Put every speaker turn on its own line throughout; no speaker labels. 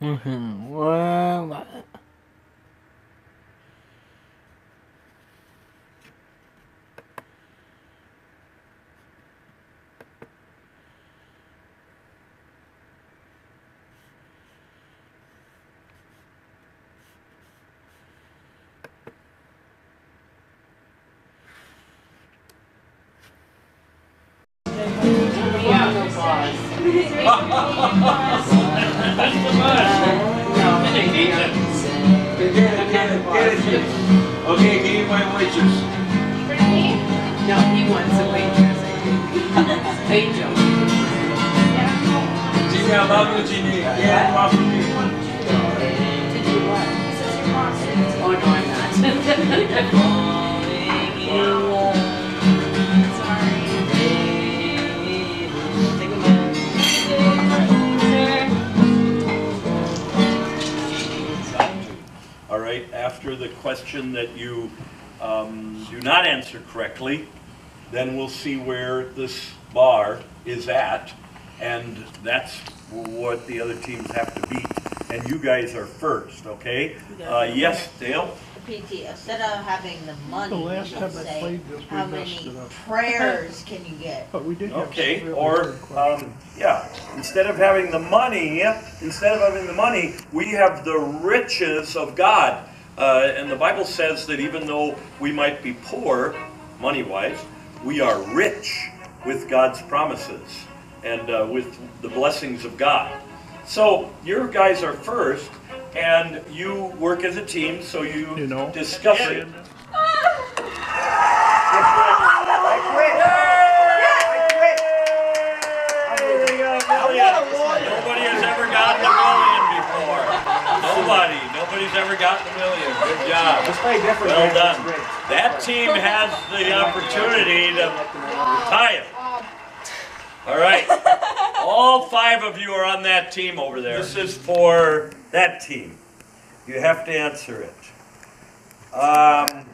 Mm-hmm. Well,
Okay, give me my waitress.
No, he wants a waitress, I. Angel.
Ginny, I love you, Ginny. Get off of me.
To do what? Oh, no, I'm
All right, after the question that you um, do not answer correctly, then we'll see where this bar is at, and that's what the other teams have to beat. And you guys are first, okay? Uh, Yes, Dale?
PT, instead of having the money,
The last
should
time I
say,
played this, we
how
messed
many
it up.
prayers can you get?
but we did have.
Okay,
really
or,
good questions.
um, yeah, instead of having the money, instead of having the money, we have the riches of God. Uh, and the Bible says that even though we might be poor, money-wise, we are rich with God's promises and uh, with the blessings of God. So your guys are first, and you work as a team, so you,
You know.
discuss it. Nobody's ever gotten a million. Good job.
Let's play different.
Well done. That team has the opportunity to tie it. All right. All five of you are on that team over there. This is for that team. You have to answer it. Um,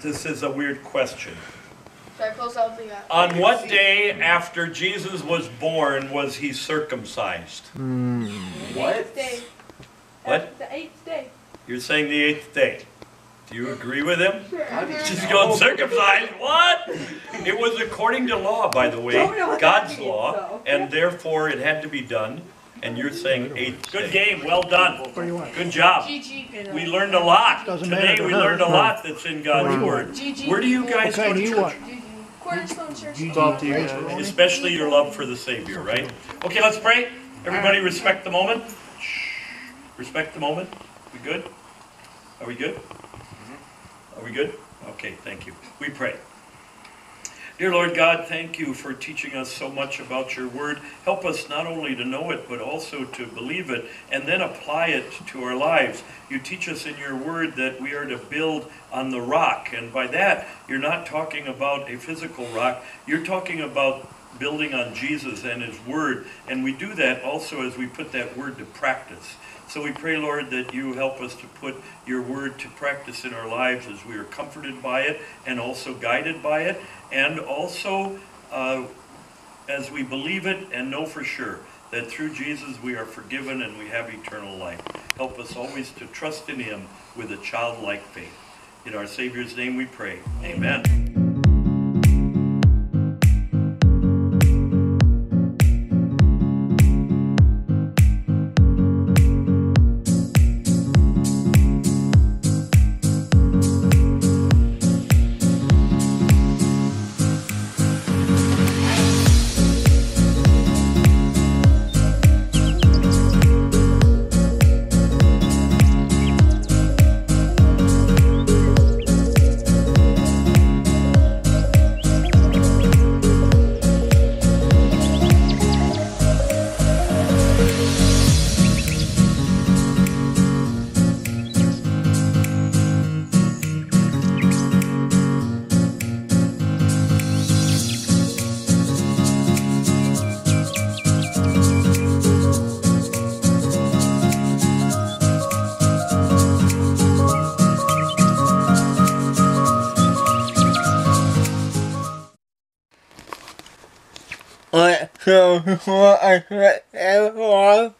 this is a weird question.
Should I close out the, uh,
On what day after Jesus was born was he circumcised?
What?
day?
What?
The eighth day.
You're saying the eighth day. Do you agree with him? She's
you
going circumcised. What? It was according to law, by the way,
Don't know what that
God's
means,
law,
though.
and therefore it had to be done. And you're saying eighth. Good game. Well done.
What do you want?
Good job. We learned a lot today. We learned a lot that's in God's word. Where do you guys go to church?
want?
Cornerstone Church.
It's to you.
Especially your love for the Savior, right? Okay, let's pray. Everybody respect the moment. Respect the moment. We good? Are we good? Mm-hmm. Are we good? Okay, thank you. We pray. Dear Lord God, thank you for teaching us so much about your word. Help us not only to know it, but also to believe it and then apply it to our lives. You teach us in your word that we are to build on the rock. And by that, you're not talking about a physical rock, you're talking about building on Jesus and his word. And we do that also as we put that word to practice. So we pray, Lord, that you help us to put your word to practice in our lives as we are comforted by it and also guided by it, and also uh, as we believe it and know for sure that through Jesus we are forgiven and we have eternal life. Help us always to trust in him with a childlike faith. In our Savior's name we pray. Amen.
Alright, so what I said was,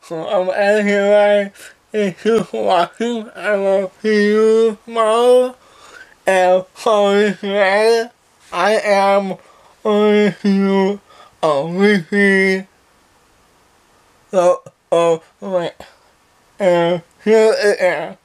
from everywhere. Thank you watching. I will see you tomorrow. And for today, I am going to a weekly. So, oh, wait. And here it is.